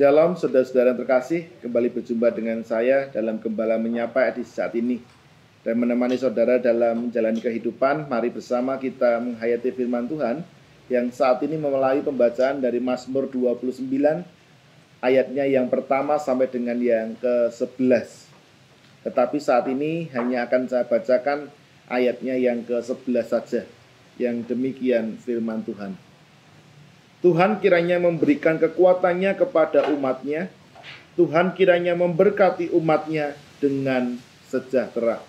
Shalom saudara-saudara yang terkasih, kembali berjumpa dengan saya dalam Gembala Menyapa di saat ini. Dan menemani saudara dalam menjalani kehidupan, mari bersama kita menghayati firman Tuhan yang saat ini melalui pembacaan dari Mazmur 29 ayatnya yang pertama sampai dengan yang ke-11. Tetapi saat ini hanya akan saya bacakan ayatnya yang ke-11 saja. Yang demikian firman Tuhan. Tuhan kiranya memberikan kekuatannya kepada umatnya. Tuhan kiranya memberkati umatnya dengan sejahtera.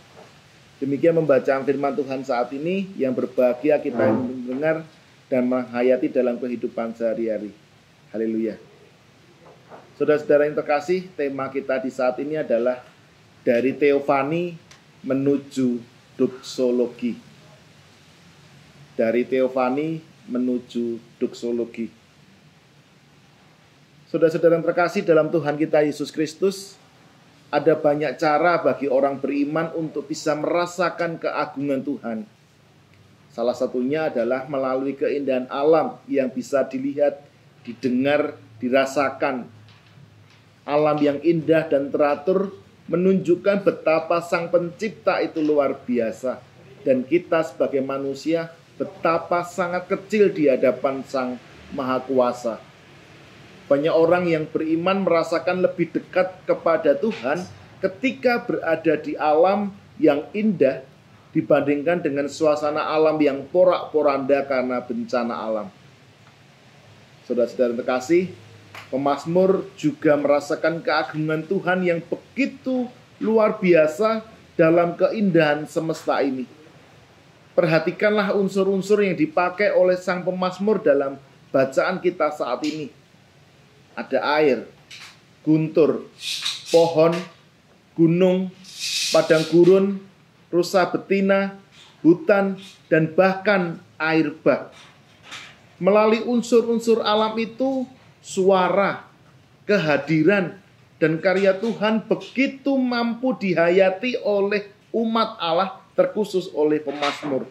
Demikian pembacaan firman Tuhan saat ini yang berbahagia kita yang mendengar dan menghayati dalam kehidupan sehari-hari. Haleluya. Saudara-saudara yang terkasih, tema kita di saat ini adalah dari teofani menuju doksologi. Dari teofani menuju doksologi. Saudara-saudara yang terkasih dalam Tuhan kita Yesus Kristus, ada banyak cara bagi orang beriman untuk bisa merasakan keagungan Tuhan. Salah satunya adalah melalui keindahan alam yang bisa dilihat, didengar, dirasakan. Alam yang indah dan teratur menunjukkan betapa Sang Pencipta itu luar biasa, dan kita sebagai manusia betapa sangat kecil di hadapan Sang Maha Kuasa. Banyak orang yang beriman merasakan lebih dekat kepada Tuhan ketika berada di alam yang indah dibandingkan dengan suasana alam yang porak-poranda karena bencana alam. Saudara-saudara terkasih, pemazmur juga merasakan keagungan Tuhan yang begitu luar biasa dalam keindahan semesta ini Perhatikanlah unsur-unsur yang dipakai oleh sang pemazmur dalam bacaan kita saat ini. Ada air, guntur, pohon, gunung, padang gurun, rusa betina, hutan, dan bahkan air bah. Melalui unsur-unsur alam itu, suara, kehadiran, dan karya Tuhan begitu mampu dihayati oleh umat Allah terkhusus oleh pemazmur.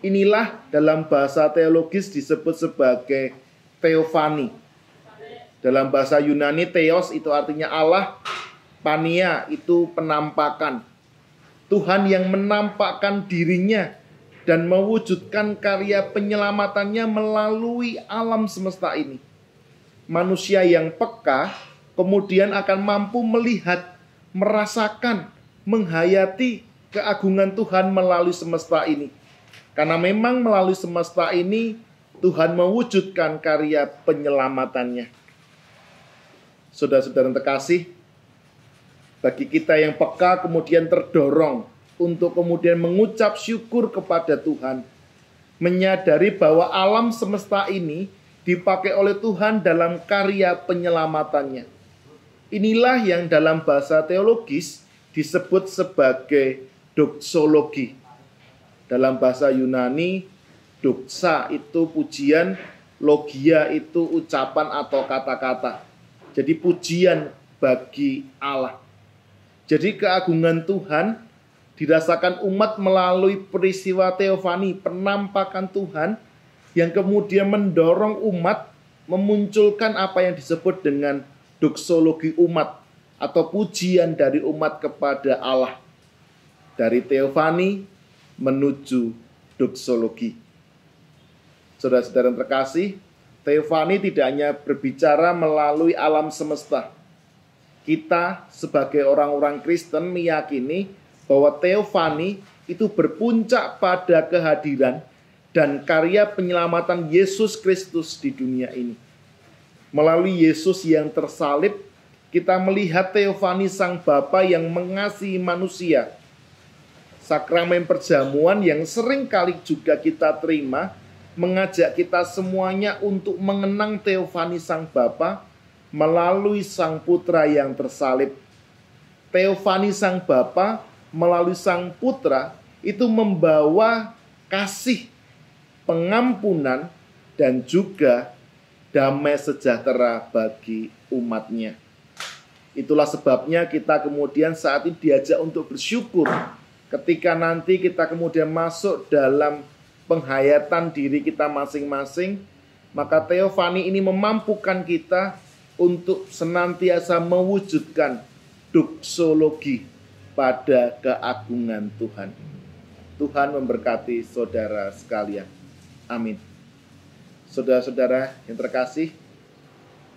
Inilah dalam bahasa teologis disebut sebagai teofani. Dalam bahasa Yunani theos itu artinya Allah, pania itu penampakan. Tuhan yang menampakkan dirinya dan mewujudkan karya penyelamatannya melalui alam semesta ini. Manusia yang peka kemudian akan mampu melihat, merasakan, menghayati keagungan Tuhan melalui semesta ini. Karena memang melalui semesta ini Tuhan mewujudkan karya penyelamatannya. Saudara-saudara terkasih, bagi kita yang peka kemudian terdorong untuk kemudian mengucap syukur kepada Tuhan, menyadari bahwa alam semesta ini dipakai oleh Tuhan dalam karya penyelamatannya. Inilah yang dalam bahasa teologis disebut sebagai doksologi. Dalam bahasa Yunani, doksa itu pujian, logia itu ucapan atau kata-kata. Jadi pujian bagi Allah. Jadi keagungan Tuhan dirasakan umat melalui peristiwa teofani, penampakan Tuhan yang kemudian mendorong umat memunculkan apa yang disebut dengan doksologi umat atau pujian dari umat kepada Allah dari teofani menuju doksologi. Saudara-saudara yang terkasih, teofani tidak hanya berbicara melalui alam semesta. Kita sebagai orang-orang Kristen meyakini bahwa teofani itu berpuncak pada kehadiran dan karya penyelamatan Yesus Kristus di dunia ini. Melalui Yesus yang tersalib, kita melihat teofani Sang Bapa yang mengasihi manusia Sakramen perjamuan yang sering kali juga kita terima mengajak kita semuanya untuk mengenang Teofani Sang Bapa melalui Sang Putra yang tersalib. Teofani Sang Bapa melalui Sang Putra itu membawa kasih, pengampunan, dan juga damai sejahtera bagi umatnya. Itulah sebabnya kita kemudian saat ini diajak untuk bersyukur ketika nanti kita kemudian masuk dalam penghayatan diri kita masing-masing, maka teofani ini memampukan kita untuk senantiasa mewujudkan doksologi pada keagungan Tuhan. Tuhan memberkati saudara sekalian. Amin. Saudara-saudara yang terkasih,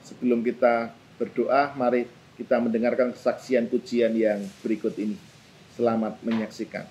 sebelum kita berdoa, mari kita mendengarkan kesaksian pujian yang berikut ini. Selamat menyaksikan.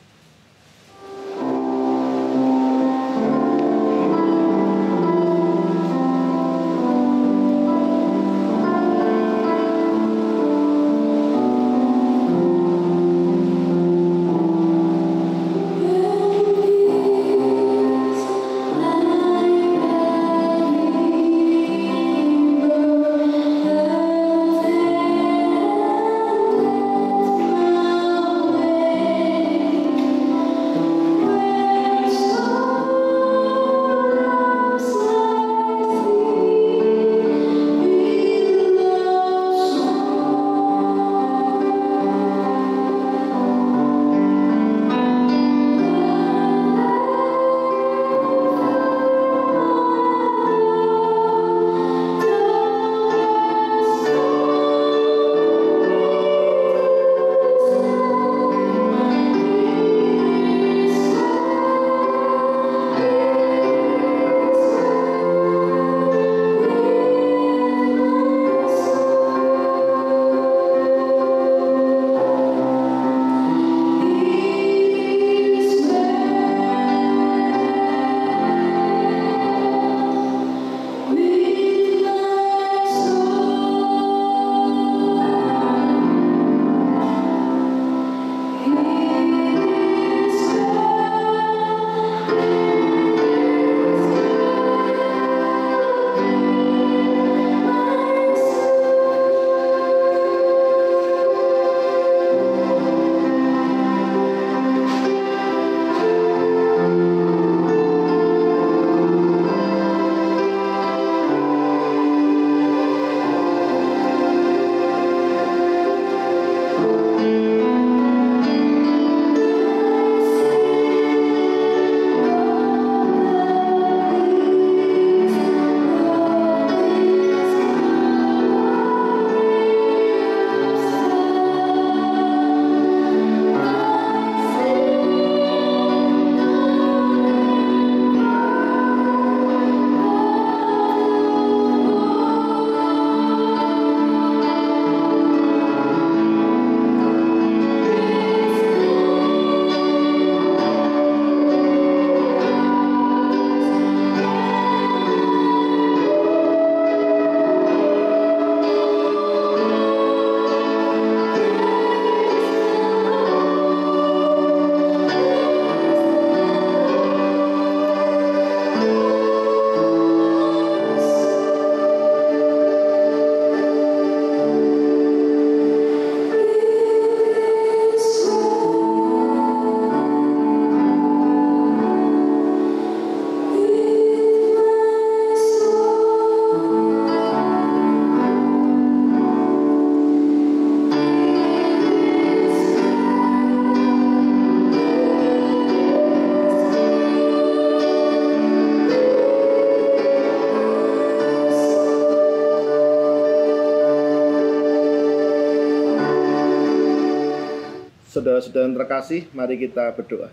Saudara-saudara yang terkasih, mari kita berdoa.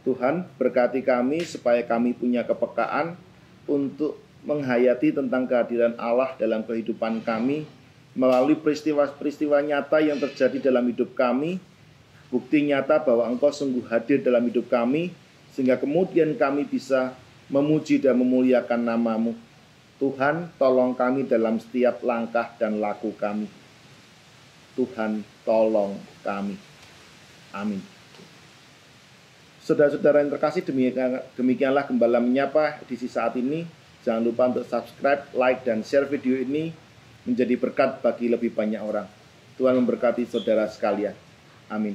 Tuhan, berkati kami supaya kami punya kepekaan untuk menghayati tentang kehadiran Allah dalam kehidupan kami melalui peristiwa-peristiwa nyata yang terjadi dalam hidup kami, bukti nyata bahwa Engkau sungguh hadir dalam hidup kami, sehingga kemudian kami bisa memuji dan memuliakan namamu. Tuhan, tolong kami dalam setiap langkah dan laku kami. Tuhan tolong kami. Amin. Saudara-saudara yang terkasih, demikianlah Gembala Menyapa edisi saat ini. Jangan lupa untuk subscribe, like, dan share video ini menjadi berkat bagi lebih banyak orang. Tuhan memberkati saudara sekalian. Amin.